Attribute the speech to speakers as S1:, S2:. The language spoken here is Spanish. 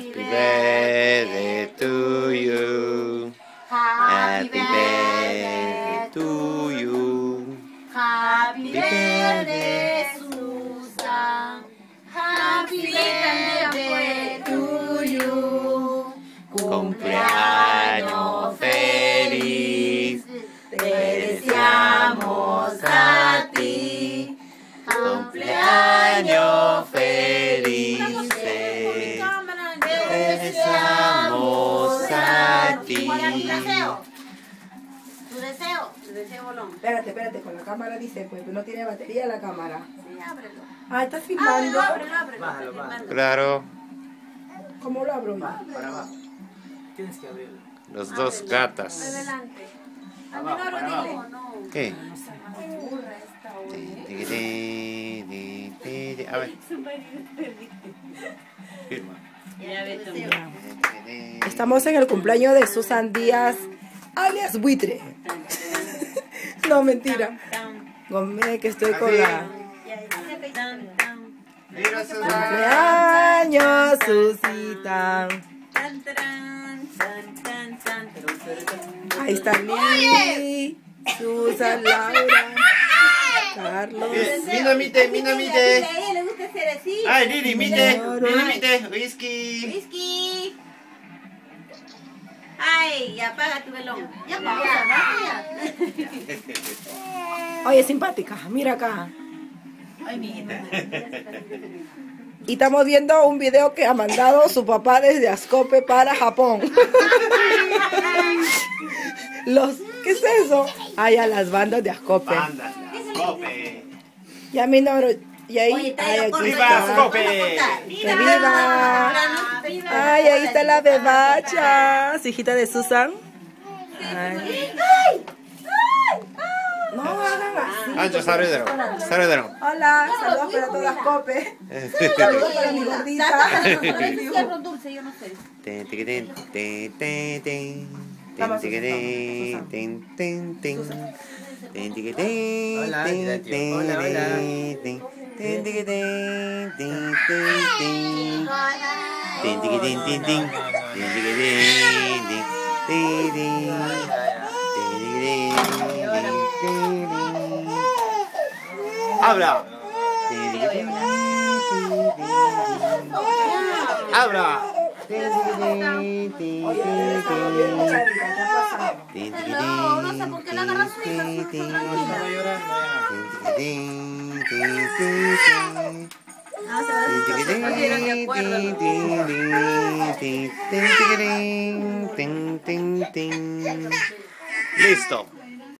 S1: Happy birthday
S2: ti. Tu deseo, tu deseo, bolón.
S3: Espérate, espérate, con la cámara dice, pues no tiene batería la cámara.
S2: Sí, ábrelo.
S3: Ah, estás filmando.
S2: Ábrelo, ábrelo, ábrelo.
S4: Bájalo, bájalo.
S1: Claro,
S3: ¿Cómo lo abro?
S4: Va, para abajo. Tienes que abrirlo.
S1: los dos gatas.
S2: Adelante. Al
S4: Abajo, para
S2: dile.
S4: abajo.
S2: No,
S1: ¿Qué? A ver. Firma.
S3: Estamos en el cumpleaños de Susan Díaz, alias Buitre. no, mentira. Gomé, que estoy con la... Cumpleaños, Susita. Ahí está Lili, Susan, Laura, Carlos.
S1: Mira, mite, mira, mite.
S2: A ella le gusta hacer así.
S1: Ay, Lili, mite. Lili, mite. Whisky.
S2: Whisky. Ay, ya apaga tu velón. Ya apaga,
S3: Oye, simpática, mira acá. Y estamos viendo un video que ha mandado su papá desde Ascope para Japón. Los, ¿qué es eso? Ay, a las bandas de Ascope.
S1: Anda, Cope.
S3: Y a mí no, y ahí,
S2: Oye,
S3: ay, aquí
S1: ¡Viva!
S3: ¡Que viva! Ay, ahí está la bebacha, su hijita de Susan. Ay. No hagan así.
S1: Ancho, saludero. Saludero.
S3: Hola, saludos para todas Ascope. Saludos para mi gordita.
S2: Cierro dulce, yo no sé.
S1: Ten, tiquitín, ten, ten, ten. Ten,
S3: Vamos,
S1: tiquitín,
S3: Susana.
S1: ten, ten, ten. Ten, tiquitín,
S4: Hola,
S1: ten,
S4: mira, tío.
S1: ten,
S4: Hola, hola.
S1: ten. Ten, tiquitín, ten, ten, ten. Ten, tiquitín, tin,
S2: No, ¿por.
S4: No
S1: tin, tin. Listo.